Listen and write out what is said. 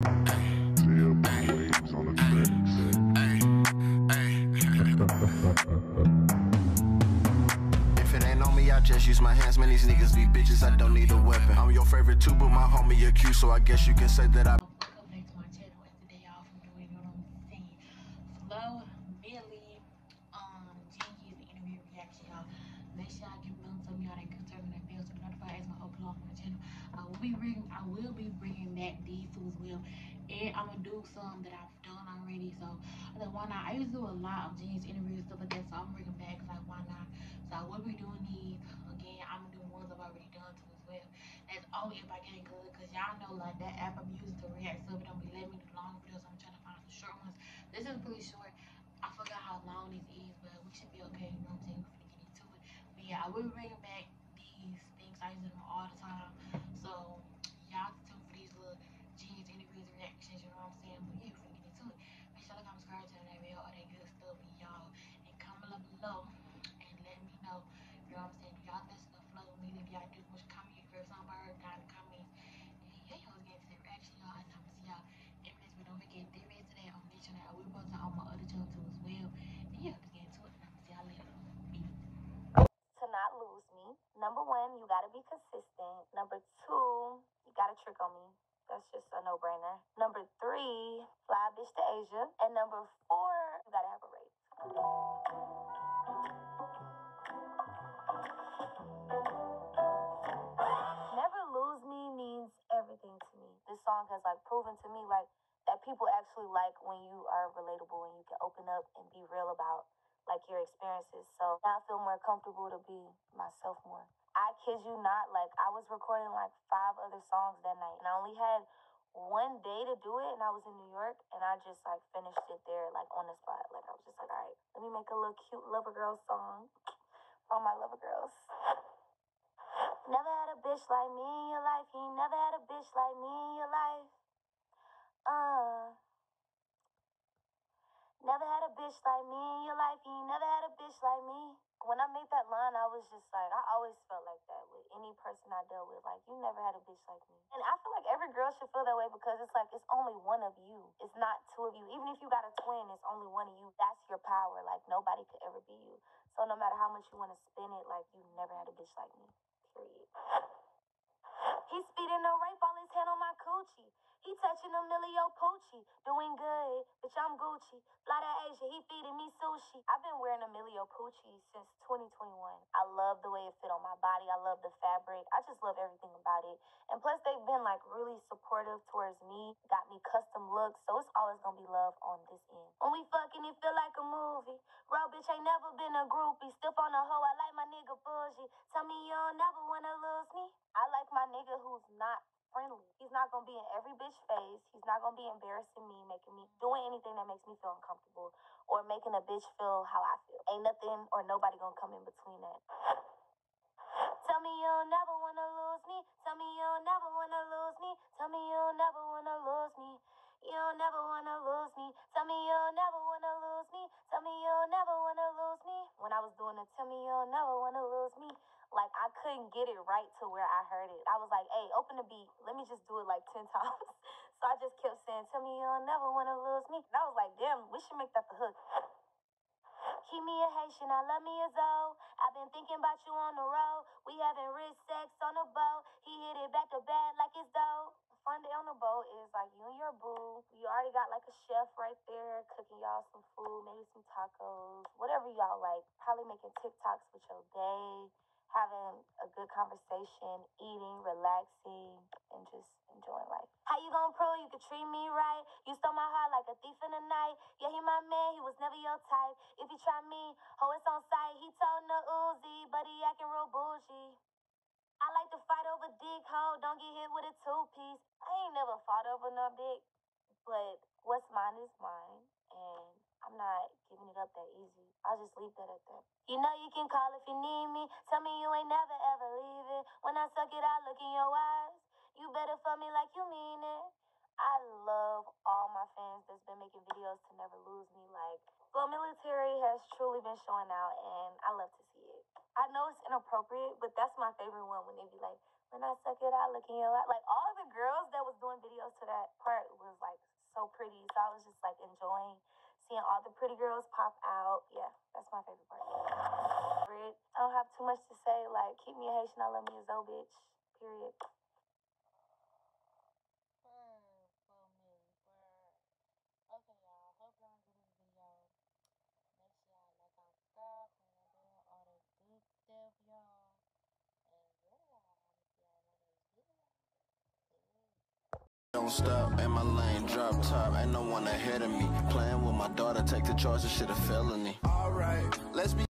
just use my hands. Man, these niggas be bitches. I don't need a weapon. I'm your favorite too, but my homie a Q, so I guess you can say that I. Welcome back to my channel. And today y'all from doing what I'm saying. Flo, Milli, um, Genius interview reaction, y'all. Make sure y'all give me thumbs y'all. That turn that bell to be notified as my upload on my channel. I will be bringing, I will be bringing back these two as well. And I'm gonna do some that I've done already. So I thought, why not? I used to do a lot of Genius interviews stuff like that. So I'm bringing back like why not? So I will be doing these again. I'm gonna do ones I've already done too as well. That's only if I get good, cause y'all know like that app I'm using to react stuff, don't be letting me do long videos. I'm trying to find some short ones. This is pretty short. I forgot how long this is, but we should be okay. You know what I'm saying? We're gonna get into it. But yeah, Will be bringing back these things. I use them all the time. So y'all can tune for these little genius interviews, and reactions. You know what I'm saying? But yeah, we're get into it. Make sure to comment, subscribe, turn that bell, all that good stuff, y'all. And comment below and let me know. You know what I'm saying? Y'all listen to Flow me? If y'all do, which comment your favorite song by her down in the comments. And yeah, y'all get into the reaction, y'all. And I'm gonna see y'all in minutes. But don't forget, there is today on this channel. I will post it on my other channel too as well. And yeah, let's get into it. And I'm gonna see y'all later. Peace. to not lose me. Number one, you gotta be consistent. Number two, you gotta trick on me. That's just a no brainer. Number three, fly bitch to Asia. And number four, you gotta have a race. Never lose me means everything to me. This song has like proven to me like that people actually like when you are relatable and you can open up and be real about like your experiences. So now I feel more comfortable to be myself more. I kid you not, like I was recording like five other songs that night and I only had one day to do it and I was in New York and I just like finished it there like on the spot. Like I was just like, all right, let me make a little cute lover girl song for my lover girls. Never had a bitch like me in your life. You never had a bitch like me in your life. Uh. Bitch like me in your life. You ain't never had a bitch like me. When I made that line, I was just like, I always felt like that with any person I dealt with. Like, you never had a bitch like me. And I feel like every girl should feel that way because it's like, it's only one of you. It's not two of you. Even if you got a twin, it's only one of you. That's your power. Like, nobody could ever be you. So no matter how much you want to spin it, like, you never had a bitch like me. Period. He's speeding the Wraith, all his hand on my coochie. He touching Emilio Pucci, doing good, bitch. I'm Gucci. Fly to Asia, he feeding me sushi. I've been wearing Emilio Pucci since 2021. I love the way it fit on my body. I love the fabric. I just love everything about it. And plus, they've been like really supportive towards me. Got me custom looks, so it's always gonna be love on this end. When we fucking, it feel like a movie. Real bitch ain't never been a groupie. Stiff on the hoe, I like my nigga bougie. Tell me you don't never wanna lose me. I like my nigga who's not friendly. He's not gonna be in every bitch face. He's not gonna be embarrassing me, making me doing anything that makes me feel uncomfortable or making a bitch feel how I feel. Ain't nothing or nobody gonna come in between that. Tell me you'll never wanna lose me. Tell me you'll never wanna lose me. Tell me you'll never wanna lose me. You'll never wanna lose me. Tell me you'll never wanna lose me. Tell me you'll never wanna lose me. When I was doing the tell me you'll never wanna lose me, like I couldn't get it right to where I heard it. I was like, hey, open the beat. Let me just do it like 10 times. so I just kept saying, tell me you'll never wanna lose me. And I was like, damn, we should make that the hook. Keep me a Haitian, I love me a Zoe. I've been thinking about you on the road. We having rich sex on the boat. He hit it back to back like it's dope. Fun day on the boat is like you and your boo. You already got like a chef right there cooking y'all some food, maybe some tacos, whatever y'all like. Probably making TikToks with your day, having a good conversation, eating, relaxing, and just enjoying life. How you gonna prove you could treat me right? You stole my heart like a thief in the night. Yeah, he my man, he was never your type. If you try me, oh, it's on sight. He told the Uzi, but he acting real bougie. I like to fight over dick hoe, don't get hit with a two piece. I ain't never fought over no dick, but what's mine is mine, and I'm not up that easy. I'll just leave that at that. You know you can call if you need me. Tell me you ain't never ever leaving. When I suck it, I look in your eyes. You better for me like you mean it. I love all my fans that's been making videos to never lose me. Like, Glow Military has truly been showing out, and I love to see it. I know it's inappropriate, but that's my favorite one when they be like, when I suck it, I look in your eye. Like, all the girls that was doing videos to that part was like so pretty. So I was just like enjoying seeing all the pretty girls pop out. Yeah, that's my favorite part. I don't have too much to say. Like, keep me a Haitian, I love me a Zoe bitch. Period. Okay, y'all. Hope y'all enjoyed this video. Make sure y'all like our stuff and doing all the good stuff, y'all. And yeah, I'ma see y'all in my next video. Don't stop in my lane, drop top, ain't no one ahead of me. Playing with my daughter, take the charge, this shit a felony. Alright, let's be